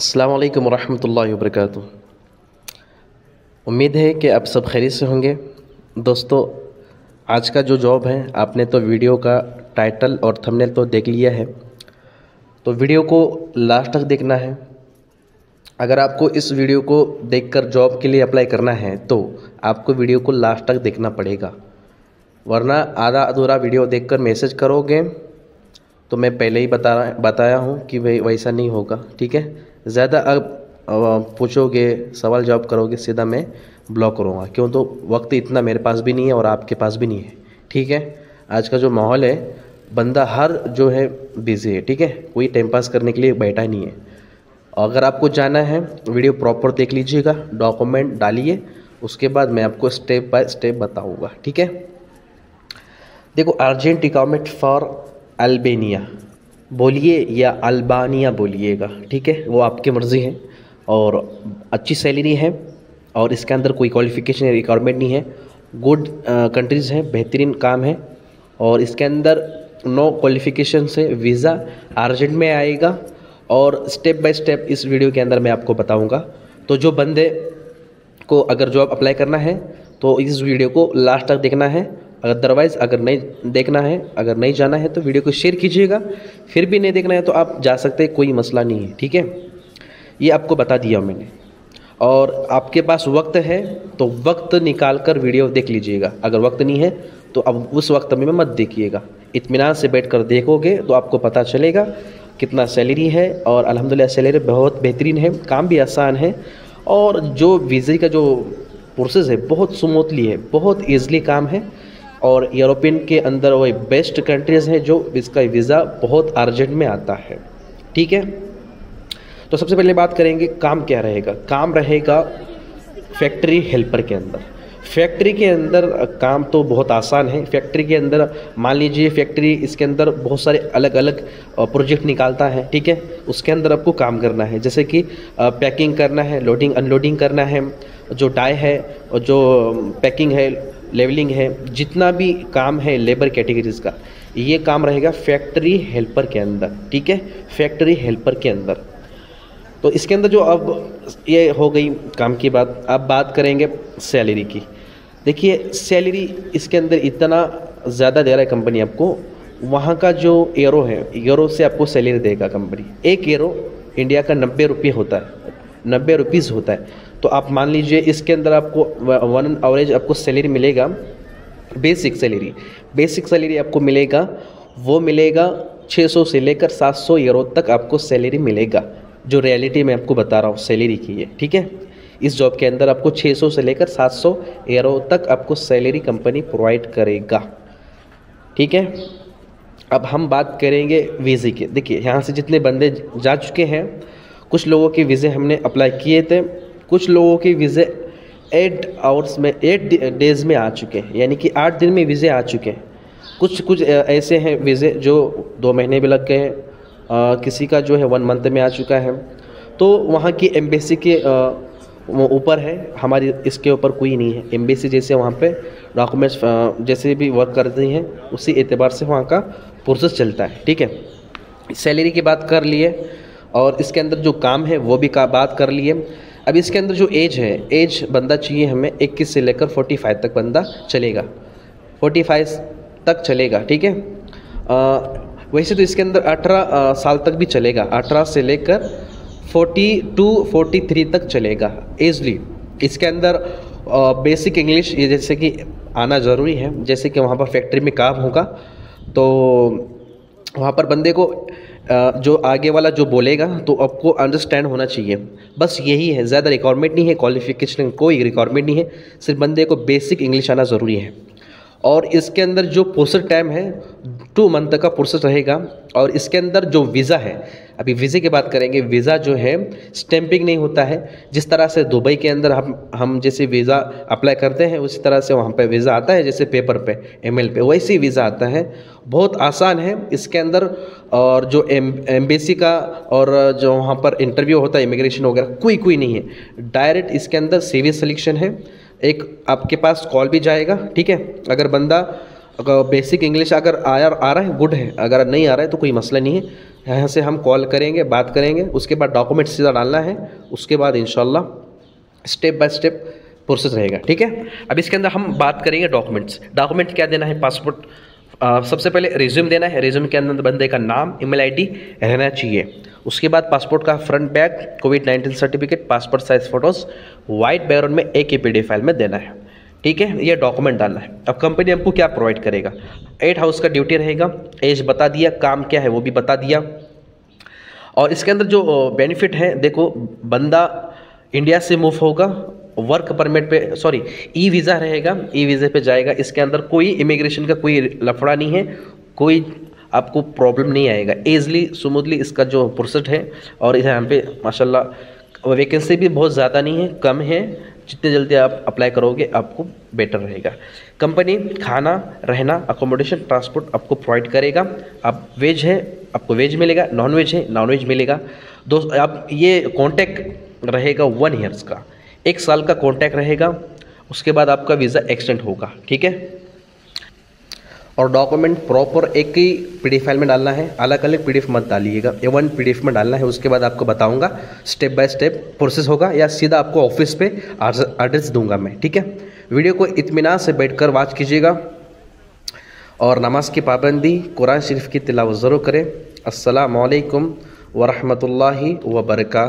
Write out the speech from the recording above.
अस्सलाम वालेकुम रहमतुल्लाहि व बरकातुहू उम्मीद है कि आप सब खैरियत से होंगे। दोस्तों, आज का जो जॉब है, आपने तो वीडियो का टाइटल और थंबनेल तो देख लिया है। तो वीडियो को लास्ट तक देखना है। अगर आपको इस वीडियो को देखकर जॉब के लिए अप्लाई करना है तो आपको वीडियो को लास्ट तक देखना पड़ेगा। वरना आधा अधूरा वीडियो देखकर मैसेज करोगे तो मैं पहले ही बता बताया हूँ कि भाई वैसा नहीं होगा, ठीक है? ज़्यादा अब पूछोगे, सवाल जवाब करोगे, सीधा मैं ब्लॉक करूँगा। क्यों? तो वक्त इतना मेरे पास भी नहीं है और आपके पास भी नहीं है। ठीक है? आज का जो माहौल है, बंदा हर जो है बिज़ी है। ठीक है? कोई टाइम पास करने के लिए बैठा नहीं है। अगर आपको जाना है वीडियो प्रॉपर देख लीजिएगा डॉक्यूमेंट डालिए, उसके बाद मैं आपको स्टेप बाय स्टेप बताऊँगा। ठीक है? देखो अर्जेंट रिक्वायरमेंट फॉर अल्बेनिया बोलिए या अल्बानिया बोलिएगा, ठीक है? वो आपकी मर्ज़ी है और अच्छी सैलरी है और इसके अंदर कोई क्वालिफ़िकेशन या रिक्वायरमेंट नहीं है। गुड कंट्रीज़ हैं, बेहतरीन काम है और इसके अंदर नो क्वालिफ़िकेशन से वीज़ा अर्जेंट में आएगा और स्टेप बाय स्टेप इस वीडियो के अंदर मैं आपको बताऊँगा। तो जो बंदे को अगर जॉब अप्लाई करना है तो इस वीडियो को लास्ट तक देखना है अदरवाइज़ अगर नहीं देखना है, अगर नहीं जाना है तो वीडियो को शेयर कीजिएगा। फिर भी नहीं देखना है तो आप जा सकते हैं, कोई मसला नहीं है, ठीक है? ये आपको बता दिया मैंने। और आपके पास वक्त है तो वक्त निकाल कर वीडियो देख लीजिएगा। अगर वक्त नहीं है तो अब उस वक्त में मत देखिएगा। इतमान से बैठ कर देखोगे तो आपको पता चलेगा कितना सैलरी है, और अलहमदिल्ला सैलरी बहुत बेहतरीन है, काम भी आसान है, और जो वीज़े का जो प्रोसेस है, बहुत स्मूथली है, बहुत ईजली काम है। और यूरोपियन के अंदर वही बेस्ट कंट्रीज़ हैं जो इसका वीज़ा बहुत अर्जेंट में आता है। ठीक है? तो सबसे पहले बात करेंगे काम क्या रहेगा। काम रहेगा फैक्ट्री हेल्पर के अंदर। फैक्ट्री के अंदर काम तो बहुत आसान है। फैक्ट्री के अंदर मान लीजिए फैक्ट्री इसके अंदर बहुत सारे अलग अलग प्रोजेक्ट निकालता है। ठीक है? उसके अंदर आपको काम करना है। जैसे कि पैकिंग करना है, लोडिंग, अनलोडिंग करना है। जो डाई है और जो पैकिंग है लेवलिंग है, जितना भी काम है लेबर कैटेगरीज का, ये काम रहेगा फैक्ट्री हेल्पर के अंदर, ठीक है? फैक्ट्री हेल्पर के अंदर। तो इसके अंदर जो अब ये हो गई काम की बात, अब बात करेंगे सैलरी की। देखिए सैलरी इसके अंदर इतना ज़्यादा दे रहा है कंपनी आपको, वहाँ का जो एरो है यूरो से आपको सैलरी देगा कंपनी एक एरो इंडिया का नब्बे रुपये होता है, नब्बे रुपीज़ होता है। तो आप मान लीजिए इसके अंदर आपको वन एवरेज आपको सैलरी मिलेगा बेसिक सैलरी बेसिक सैलरी आपको मिलेगा, वो मिलेगा 600 से लेकर 700 यूरो तक आपको सैलरी मिलेगा, जो रियलिटी में आपको बता रहा हूँ सैलरी की है ठीक है? इस जॉब के अंदर आपको 600 से लेकर 700 यूरो तक आपको सैलरी कंपनी प्रोवाइड करेगा, ठीक है? अब हम बात करेंगे वीज़े की। देखिए, यहाँ से जितने बंदे जा चुके हैं, कुछ लोगों के वीज़े हमने अप्लाई किए थे। कुछ लोगों के वीज़े एट आवर्स में एट डेज़ में आ चुके हैं। यानी कि आठ दिन में वीज़े आ चुके हैं। कुछ कुछ ऐसे हैं वीज़े जो दो महीने भी लग गए हैं। किसी का जो है वन मंथ में आ चुका है। तो वहाँ की एम्बेसी के ऊपर है। हमारी इसके ऊपर कोई नहीं है। एम्बेसी जैसे वहाँ पे डॉक्यूमेंट्स जैसे भी वर्क करती हैं, उसी एतबार से वहाँ का प्रोसेस चलता है। ठीक है? सैलरी की बात कर लिए और इसके अंदर जो काम है, वो भी का, बात कर लिए। अब इसके अंदर जो एज है एज बंदा चाहिए हमें इक्कीस से लेकर फोर्टी फाइव तक बंदा चलेगा। फोर्टी फाइव तक चलेगा, ठीक है? वैसे तो इसके अंदर अठारह साल तक भी चलेगा। अठारह से लेकर फोर्टी टू फोर्टी थ्री तक चलेगा एजली इसके अंदर बेसिक इंग्लिश ये जैसे कि आना ज़रूरी है। जैसे कि वहाँ पर फैक्ट्री में काम होगा तो वहाँ पर बंदे को जो आगे वाला जो बोलेगा तो आपको अंडरस्टैंड होना चाहिए। बस यही है, ज़्यादा रिक्वायरमेंट नहीं है क्वालिफिकेशन कोई रिक्वायरमेंट नहीं है, सिर्फ़ बंदे को बेसिक इंग्लिश आना ज़रूरी है। और इसके अंदर जो पोस्टर टाइम है टू मंथ का प्रोसेस रहेगा और इसके अंदर जो वीज़ा है, अभी वीज़े की बात करेंगे, वीज़ा जो है, स्टैंपिंग नहीं होता है। जिस तरह से दुबई के अंदर हम हम जैसे वीज़ा अप्लाई करते हैं, उसी तरह से वहाँ पे वीज़ा आता है, जैसे पेपर पे ईमेल पे, वैसे ही वीज़ा आता है। बहुत आसान है इसके अंदर और जो एम, एम्बेसी का और जो वहाँ पर इंटरव्यू होता है, इमिग्रेशन वगैरह, कोई कोई नहीं है। डायरेक्ट इसके अंदर सी सिलेक्शन है। एक आपके पास कॉल भी जाएगा, ठीक है? अगर बंदा अगर बेसिक इंग्लिश अगर आया आ रहा है गुड है। अगर नहीं आ रहा है तो कोई मसला नहीं है। यहाँ से हम कॉल करेंगे, बात करेंगे। उसके बाद डॉक्यूमेंट सीधा डालना है। उसके बाद इंशाल्लाह स्टेप बाय स्टेप प्रोसेस रहेगा। ठीक है? अब इसके अंदर हम बात करेंगे डॉक्यूमेंट्स डॉक्यूमेंट क्या देना है? पासपोर्ट सबसे पहले रिज्यूम देना है। रिज्यूम के अंदर बंदे का नाम ईमेल आईडी रहना चाहिए। उसके बाद पासपोर्ट का front back COVID nineteen certificate passport size photos white background में एक ई फ़ाइल में देना है। ठीक है? ये डॉक्यूमेंट डालना है। अब कंपनी हमको क्या प्रोवाइड करेगा? एट हाउस का ड्यूटी रहेगा। एज बता दिया, काम क्या है वो भी बता दिया। और इसके अंदर जो बेनिफिट है, देखो, बंदा इंडिया से मूव होगा वर्क परमिट पे सॉरी ई वीज़ा रहेगा। ई वीज़े पे जाएगा। इसके अंदर कोई इमिग्रेशन का कोई लफड़ा नहीं है। कोई आपको प्रॉब्लम नहीं आएगा। ईजली स्मूथली इसका जो प्रोसेस है, और इधर यहाँ पे, माशाल्लाह वैकेंसी भी बहुत ज़्यादा नहीं है, कम है। जितने जल्दी आप अप्लाई करोगे, आपको बेटर रहेगा। कंपनी खाना, रहना अकोमोडेशन ट्रांसपोर्ट आपको प्रोवाइड करेगा। आप वेज है, आपको वेज मिलेगा नॉन वेज है नॉन वेज मिलेगा। दोस्त, आप, ये कॉन्टैक्ट रहेगा वन ईयर्स का। एक साल का कॉन्टैक्ट रहेगा, उसके बाद आपका वीज़ा एक्सटेंड होगा, ठीक है? और डॉक्यूमेंट प्रॉपर एक ही पी फ़ाइल में डालना है। अलग अलग पीडीएफ मत डालिएगा। ए वन पीडीएफ में डालना है, उसके बाद आपको बताऊँगा। स्टेप बाय स्टेप प्रोसेस होगा या सीधा आपको ऑफ़िस पे एड्रेस दूँगा मैं, ठीक है? वीडियो को इतमान से बैठ कर वाच कीजिएगा। और नमाज़ की पाबंदी, कुरान शरीफ की तिलावत ज़रूर करें। असलकम वरहमल वर्का